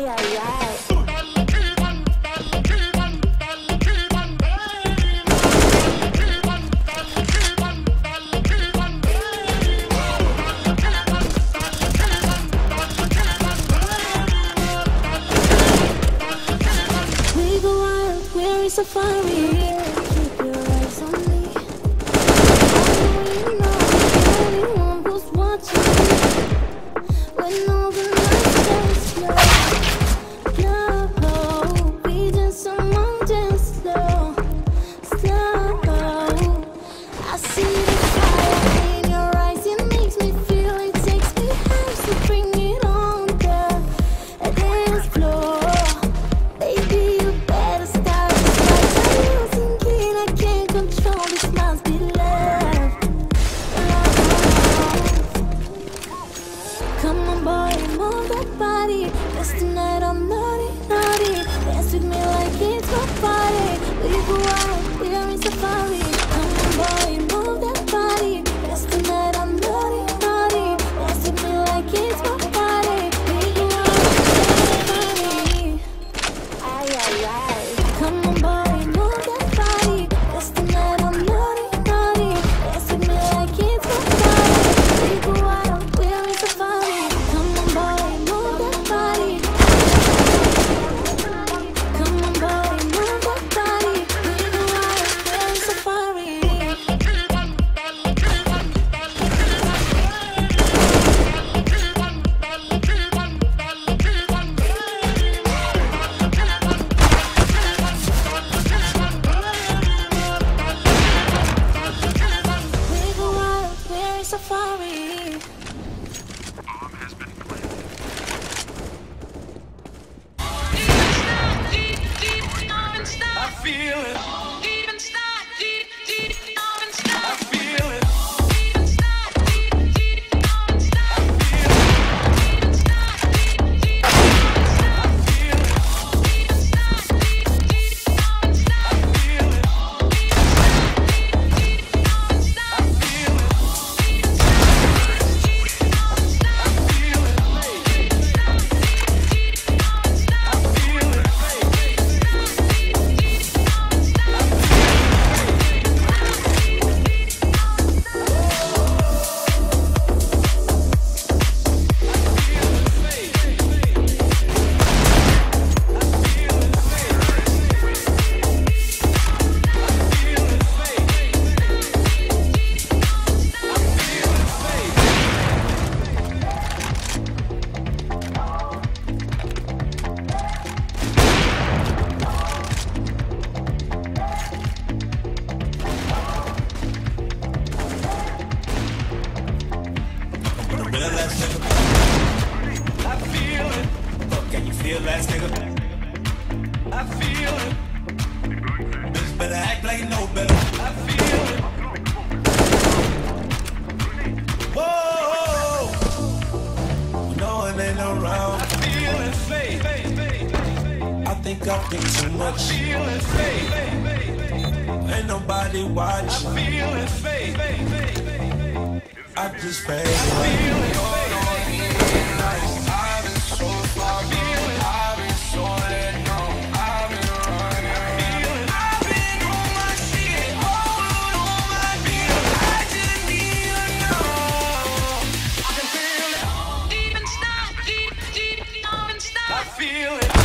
We go wild, we're in safari. We're in safari. I feel it. I feel it. Can you feel that nigga? I feel it. Better act like you know better. I feel it. Whoa. Know it ain't no round. I feel it. I think I too much. I feel it. Ain't nobody watching. I feel it. I just pray. I feel it.